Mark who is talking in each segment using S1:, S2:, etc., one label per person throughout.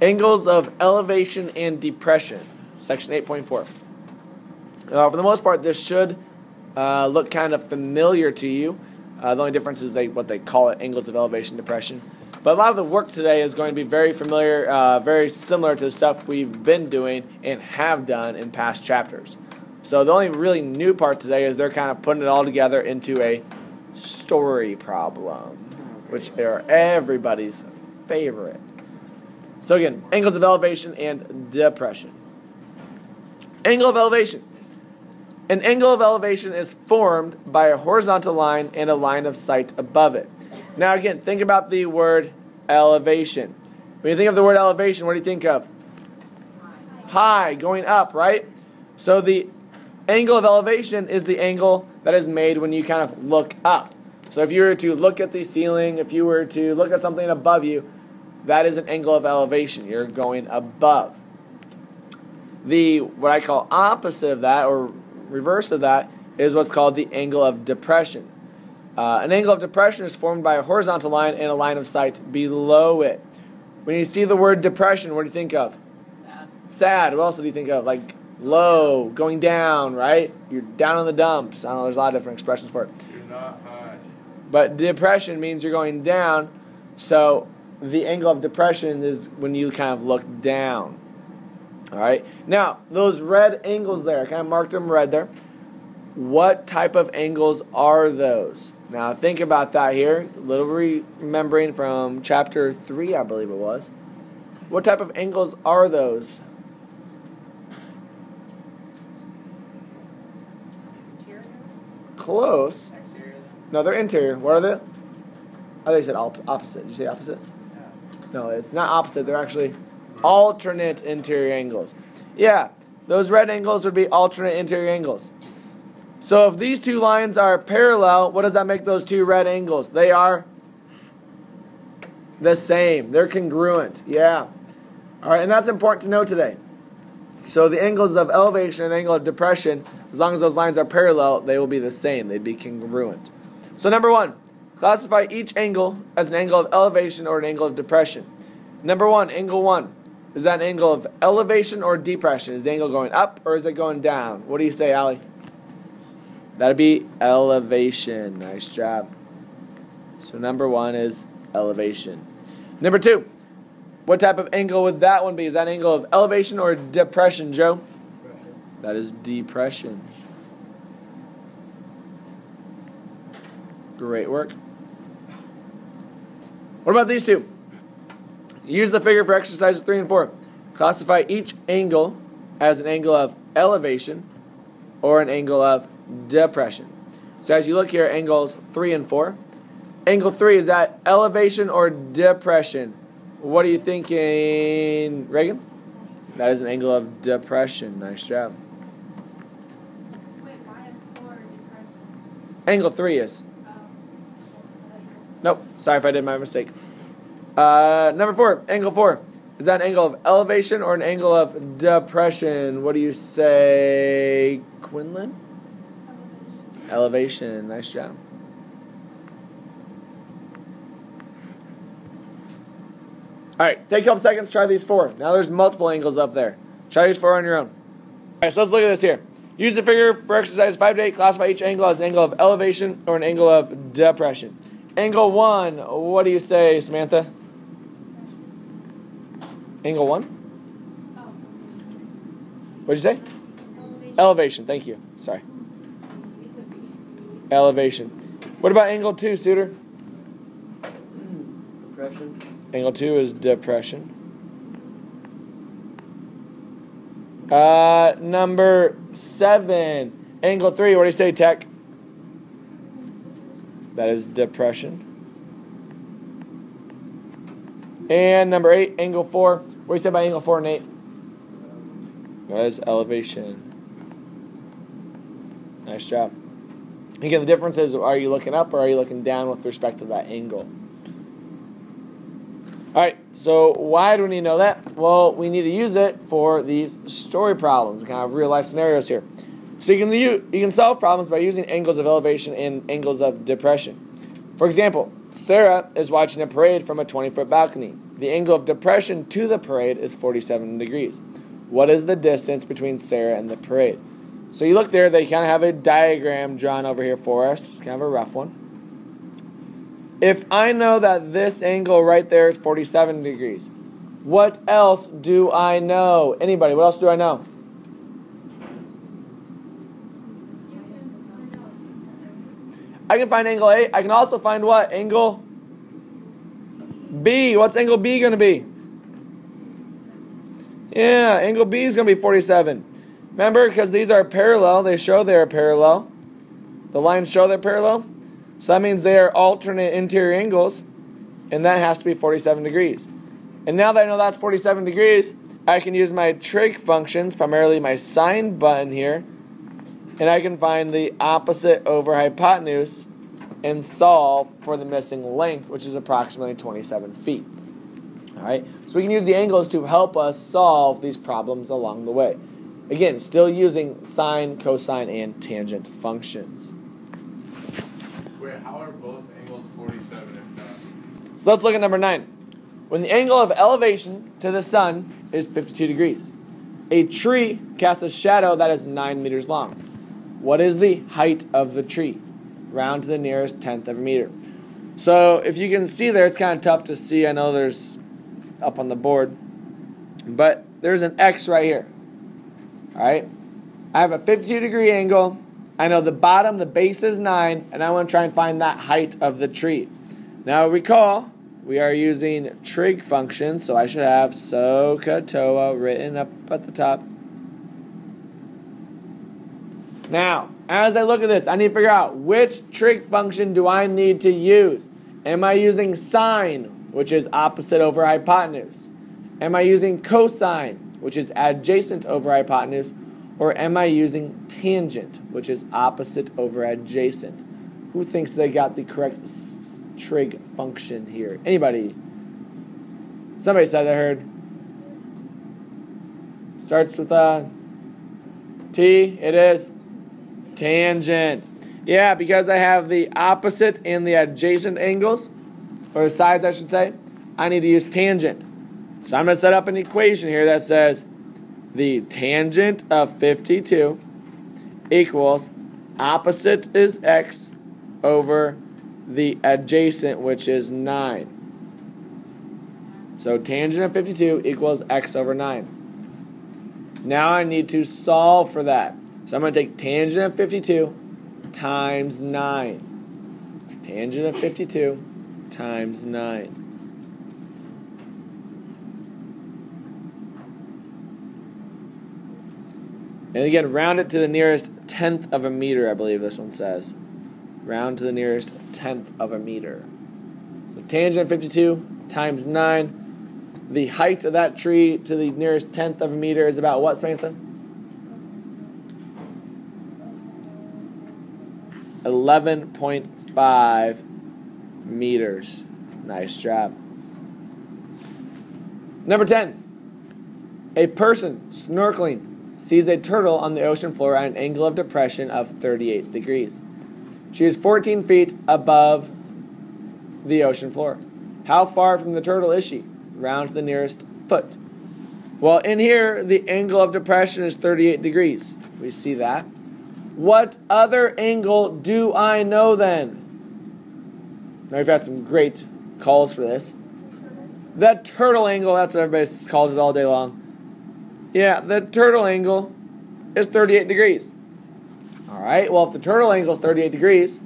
S1: Angles of elevation and depression, section 8.4. Uh, for the most part, this should uh, look kind of familiar to you. Uh, the only difference is they what they call it angles of elevation depression. But a lot of the work today is going to be very familiar, uh, very similar to the stuff we've been doing and have done in past chapters. So the only really new part today is they're kind of putting it all together into a story problem, which are everybody's favorite. So again, angles of elevation and depression. Angle of elevation. An angle of elevation is formed by a horizontal line and a line of sight above it. Now, again, think about the word elevation. When you think of the word elevation, what do you think of? High, going up, right? So the angle of elevation is the angle that is made when you kind of look up. So if you were to look at the ceiling, if you were to look at something above you, that is an angle of elevation. You're going above. The what I call opposite of that or reverse of that is what's called the angle of depression. Uh, an angle of depression is formed by a horizontal line and a line of sight below it. When you see the word depression, what do you think of?
S2: Sad.
S1: Sad. What else do you think of? Like low, going down, right? You're down in the dumps. I don't know, there's a lot of different expressions for it.
S3: You're not high.
S1: But depression means you're going down. So the angle of depression is when you kind of look down. All right. Now, those red angles there, I kind of marked them red there. What type of angles are those? Now, think about that here. A little remembering from chapter 3, I believe it was. What type of angles are those?
S2: Interior?
S1: Close.
S2: Exterior?
S1: No, they're interior. What are they? Oh, they said op- opposite. Did you say opposite? No, it's not opposite. They're actually alternate interior angles. Yeah, those red angles would be alternate interior angles. So if these two lines are parallel, what does that make those two red angles? They are the same. They're congruent. Yeah. All right, and that's important to know today. So the angles of elevation and angle of depression, as long as those lines are parallel, they will be the same. They'd be congruent. So number one, classify each angle as an angle of elevation or an angle of depression. Number one, angle one. Is that an angle of elevation or depression? Is the angle going up or is it going down? What do you say, Ali? That'd be elevation. Nice job. So number one is elevation. Number two, what type of angle would that one be? Is that an angle of elevation or depression, Joe? That is depression. Great work. What about these two? Use the figure for exercises 3 and 4. Classify each angle as an angle of elevation or an angle of depression. So as you look here, angles 3 and 4. Angle 3 is that elevation or depression? What are you thinking, Reagan? That is an angle of depression. Nice job.
S4: Wait, why is four depression?
S1: Angle 3 is. Nope. Sorry if I did my mistake. Uh, number four, angle four. Is that an angle of elevation or an angle of depression? What do you say, Quinlan? Elevation. Nice job. All right, take a couple seconds. Try these four. Now there's multiple angles up there. Try these four on your own. All right, so let's look at this here. Use the figure for exercise 5 to 8. Classify each angle as an angle of elevation or an angle of depression. Angle 1, what do you say, Samantha? Angle 1?
S4: Oh.
S1: What'd you say?
S4: Elevation.
S1: Elevation, thank you. Sorry.
S4: It could be.
S1: Elevation. What about angle 2, Suitor?
S5: Depression.
S1: Angle 2 is depression. Uh, number 7. Angle 3, what do you say, Tech? That is depression. And number 8, angle 4. What do you say about angle 4 and 8? That is elevation. Nice job. Again, the difference is are you looking up or are you looking down with respect to that angle? All right, so why do we need to know that? Well, we need to use it for these story problems, kind of real life scenarios here. So you can you, can solve problems by using angles of elevation and angles of depression. For example, Sarah is watching a parade from a 20 foot balcony. the angle of depression to the parade is 47 degrees. What is the distance between Sarah and the parade? So you look there, they kind of have a diagram drawn over here for us. It's kind of a rough one. If I know that this angle right there is 47 degrees, what else do I know? Anybody, what else do I know?
S4: You can find out.
S1: I can find angle A. I can also find what? Angle B. What's angle B going to be? Yeah, angle B is going to be 47. Remember, because these are parallel, they show they're parallel. The lines show they're parallel. So that means they are alternate interior angles, and that has to be 47 degrees. And now that I know that's 47 degrees, I can use my trig functions, primarily my sine button here, and I can find the opposite over hypotenuse and solve for the missing length, which is approximately 27 feet. All right, so we can use the angles to help us solve these problems along the way. Again, still using sine, cosine, and tangent functions.
S2: Wait, how are both angles 47 if not?
S1: So let's look at number nine. When the angle of elevation to the sun is 52 degrees, a tree casts a shadow that is 9 meters long. What is the height of the tree? Round to the nearest tenth of a meter. So if you can see there, it's kind of tough to see. I know there's up on the board, but there's an X right here. All right, I have a 52 degree angle. I know the bottom, the base is 9, and I want to try and find that height of the tree. Now recall, we are using trig functions, so I should have SOHCAHTOA written up at the top. Now, as I look at this, I need to figure out which trig function do I need to use. Am I using sine, which is opposite over hypotenuse? Am I using cosine, which is adjacent over hypotenuse? Or am I using tangent, which is opposite over adjacent? Who thinks they got the correct trig function here? Anybody? Somebody said I heard. Starts with a T. It is tangent. Yeah, because I have the opposite and the adjacent angles, or sides, I should say, I need to use tangent. So I'm going to set up an equation here that says the tangent of 52 equals opposite is x over the adjacent, which is 9. So tangent of 52 equals x over 9. Now I need to solve for that. So I'm going to take tangent of 52 times 9. Tangent of 52 times 9. And again, round it to the nearest tenth of a meter, I believe this one says. Round to the nearest tenth of a meter. So tangent of 52 times 9. The height of that tree to the nearest tenth of a meter is about what, Samantha? 11.5 meters. Nice job. Number 10. A person snorkeling sees a turtle on the ocean floor at an angle of depression of 38 degrees. She is 14 feet above the ocean floor. How far from the turtle is she? Round to the nearest foot. Well, in here, the angle of depression is 38 degrees. We see that. What other angle do I know then? Now, we've had some great calls for this. The turtle angle, that's what everybody's called it all day long. Yeah, the turtle angle is 38 degrees. All right, well, if the turtle angle is 38 degrees,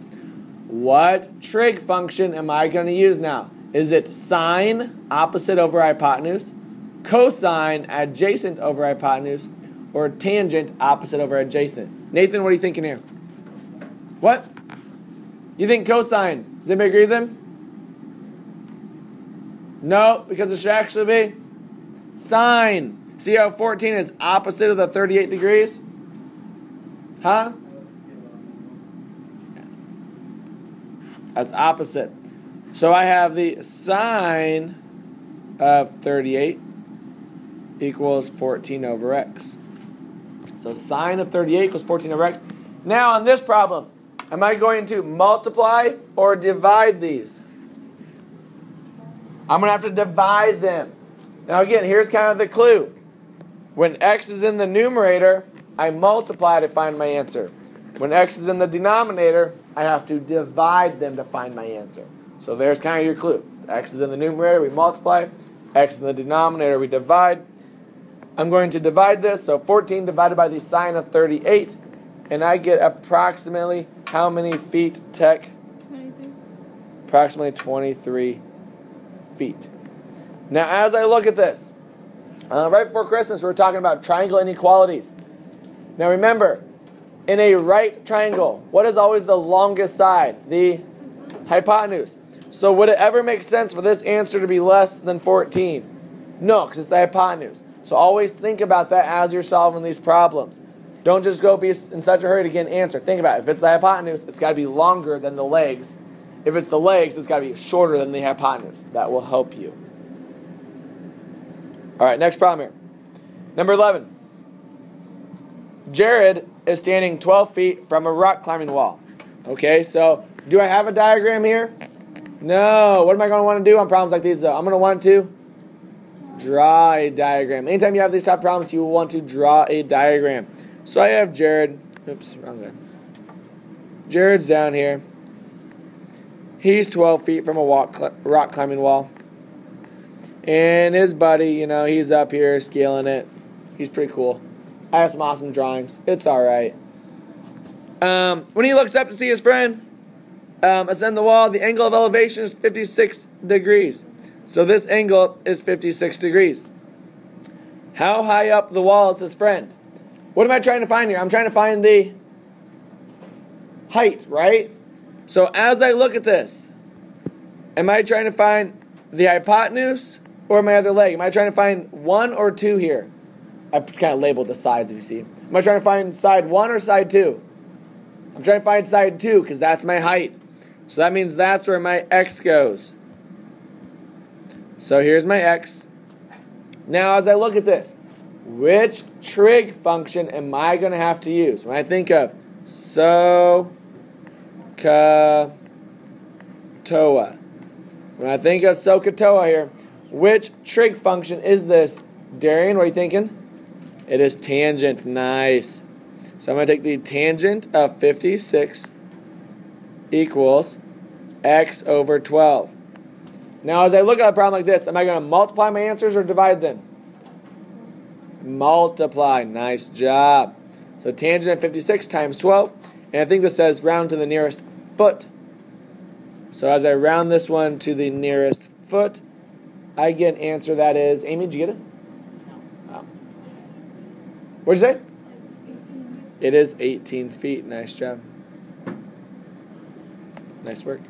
S1: what trig function am I going to use now? Is it sine, opposite over hypotenuse, cosine, adjacent over hypotenuse, or tangent, opposite over adjacent? Nathan, what are you thinking here? What? You think cosine? Does anybody agree with him? No, because it should actually be sine. See how 14 is opposite of the 38 degrees? Huh? That's opposite. So I have the sine of 38 equals 14 over x. So sine of 38 equals 14 over x. Now on this problem, am I going to multiply or divide these? I'm going to have to divide them. Now, again, here's kind of the clue. When x is in the numerator, I multiply to find my answer. When x is in the denominator, I have to divide them to find my answer. So there's kind of your clue. x is in the numerator, we multiply. x in the denominator, we divide. I'm going to divide this, so 14 divided by the sine of 38, and I get approximately how many feet, Tech?
S4: 23.
S1: Approximately 23 feet. Now, as I look at this, uh, right before Christmas, we were talking about triangle inequalities. Now, remember, in a right triangle, what is always the longest side? The hypotenuse. So, would it ever make sense for this answer to be less than 14? No, because it's the hypotenuse. So, always think about that as you're solving these problems. Don't just go be in such a hurry to get an answer. Think about it. If it's the hypotenuse, it's got to be longer than the legs. If it's the legs, it's got to be shorter than the hypotenuse. That will help you. All right, next problem here. Number 11. Jared is standing 12 feet from a rock climbing wall. Okay, so do I have a diagram here? No. What am I going to want to do on problems like these, though? I'm going to want to draw a diagram. Anytime you have these type problems, you will want to draw a diagram. So I have Jared. Oops, wrong guy. Jared's down here. He's 12 feet from a walk, rock climbing wall. And his buddy, you know, he's up here scaling it. He's pretty cool. I have some awesome drawings. It's all right. Um, when he looks up to see his friend um, ascend the wall, the angle of elevation is 56 degrees. So this angle is 56 degrees. How high up the wall is his friend? What am I trying to find here? I'm trying to find the height, right? So as I look at this, am I trying to find the hypotenuse or my other leg? Am I trying to find one or two here? I kind of labeled the sides if you see. Am I trying to find side one or side two? I'm trying to find side two because that's my height. So that means that's where my x goes. So here's my x. Now, as I look at this, which trig function am I going to have to use? When I think of so, ka, toa. When I think of SOHCAHTOA here, which trig function is this? Darian, what are you thinking? It is tangent. Nice. So I'm going to take the tangent of 56 equals x over 12. Now, as I look at a problem like this, am I going to multiply my answers or divide them? Multiply. Nice job. So tangent of 56 times 12. And I think this says round to the nearest foot. So as I round this one to the nearest foot, I get an answer that is, Amy, did you get it? Oh. What'd you say?
S4: 18.
S1: It is 18 feet. Nice job. Nice work.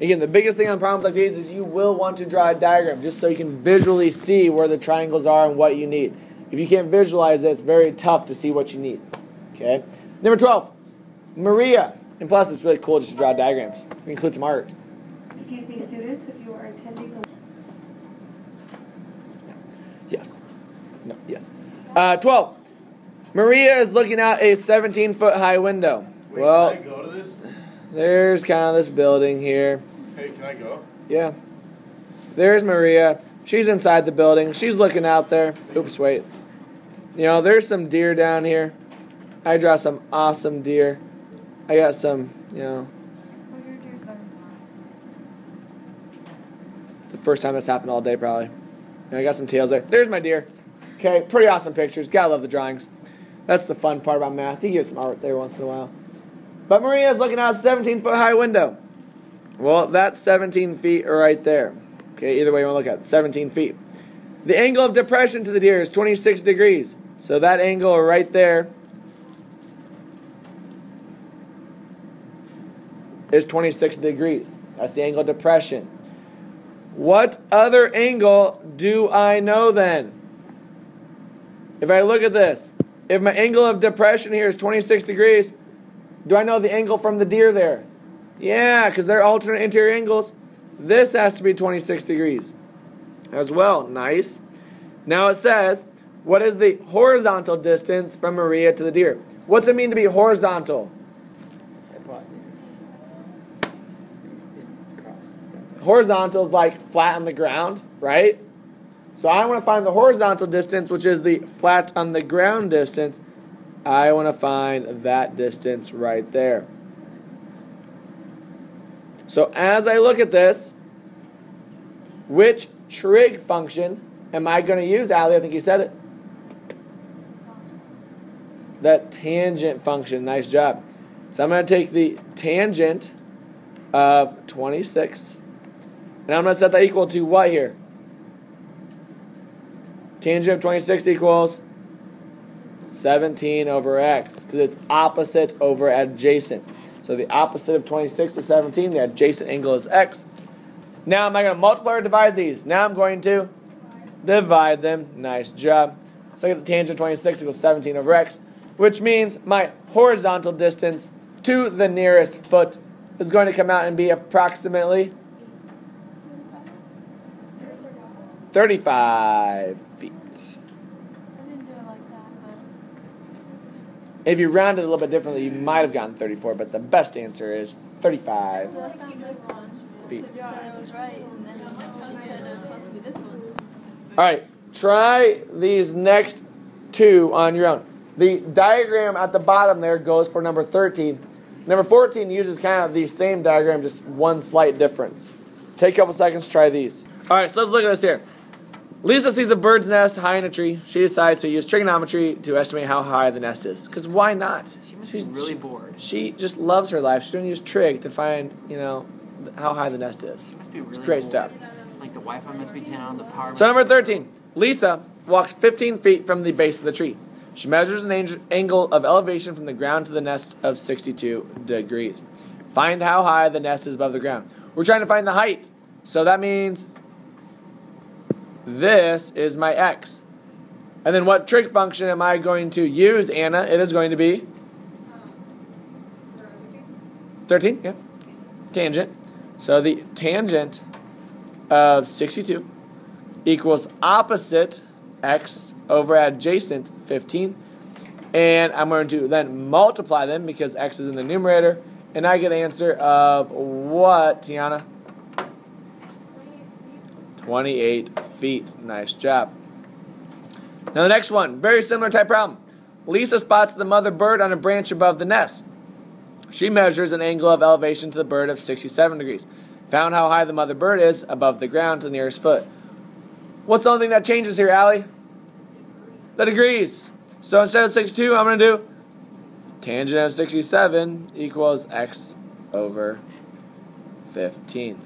S1: Again, the biggest thing on problems like these is you will want to draw a diagram just so you can visually see where the triangles are and what you need. If you can't visualize it, it's very tough to see what you need. Okay? Number 12, Maria. And plus, it's really cool just to draw diagrams. We include some art.
S3: Excuse me, students, if you are attending the
S1: Yes. No, yes. Uh, 12. Maria is looking out a 17 foot high window.
S2: Wait,
S1: well,
S2: can I go to this?
S1: there's kind of this building here.
S2: Hey, can I go?
S1: Yeah. There's Maria. She's inside the building. She's looking out there. Oops, wait. You know, there's some deer down here. I draw some awesome deer. I got some, you know, it's the first time that's happened all day probably. You know, I got some tails there. There's my deer. Okay, pretty awesome pictures. Gotta love the drawings. That's the fun part about math. You get some art there once in a while. But Maria's looking out a 17 foot high window. Well, that's 17 feet right there. Okay, either way you want to look at it, 17 feet. The angle of depression to the deer is 26 degrees. So that angle right there is 26 degrees. That's the angle of depression. What other angle do I know then? If I look at this, if my angle of depression here is 26 degrees, do I know the angle from the deer there? Yeah, because they're alternate interior angles. This has to be 26 degrees as well. Nice. Now it says, what is the horizontal distance from Maria to the deer? What's it mean to be horizontal? horizontal is like flat on the ground, right? So I want to find the horizontal distance, which is the flat on the ground distance. I want to find that distance right there. So as I look at this, which trig function am I going to use, Ali? I think you said it. That tangent function. Nice job. So I'm going to take the tangent of 26. And I'm going to set that equal to what here? Tangent of 26 equals 17 over x because it's opposite over adjacent. So the opposite of 26 is 17. The adjacent angle is x. Now am I going to multiply or divide these? Now I'm going to divide them. Nice job. So I get the tangent of 26 equals 17 over x, which means my horizontal distance to the nearest foot is going to come out and be approximately 35 feet.
S4: I didn't do it like that,
S1: If you round it a little bit differently, you might have gotten 34, but the best answer is 35
S4: but I found this one.
S1: feet.
S4: Because you said it was right, and then oh, you said it was supposed to be this one.
S1: All right, try these next two on your own. The diagram at the bottom there goes for number 13. Number 14 uses kind of the same diagram, just one slight difference. Take a couple seconds, try these. All right, so let's look at this here. Lisa sees a bird's nest high in a tree. She decides to use trigonometry to estimate how high the nest is. Because why not?
S5: She must
S1: She's
S5: be really bored.
S1: She just loves her life. She's going to use trig to find, you know, how high the nest is.
S5: She must be really
S1: It's great
S5: bored.
S1: stuff.
S5: Like the Wi-Fi must be down, the power.
S1: So number 13, Lisa walks 15 feet from the base of the tree. She measures an ang- angle of elevation from the ground to the nest of 62 degrees. Find how high the nest is above the ground. We're trying to find the height. So that means this is my x. And then what trig function am I going to use, Anna? It is going to be 13, yeah. Tangent. So the tangent of 62 equals opposite x over adjacent 15. And I'm going to then multiply them because x is in the numerator. And I get an answer of what, Tiana? 28 feet. Nice job. Now, the next one, very similar type problem. Lisa spots the mother bird on a branch above the nest. She measures an angle of elevation to the bird of 67 degrees. Found how high the mother bird is above the ground to the nearest foot. What's the only thing that changes here, Allie? The degrees. So instead of 62, I'm going to do tangent of 67 equals x over 15.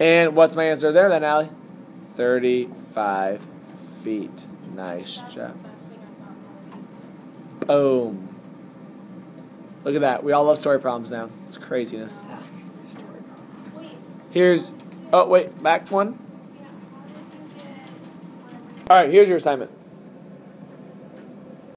S1: And what's my answer there then, Allie? 35 feet. Nice job. Boom. Look at that. We all love story problems now. It's craziness. Here's. Oh, wait. Back one. All right, here's your assignment.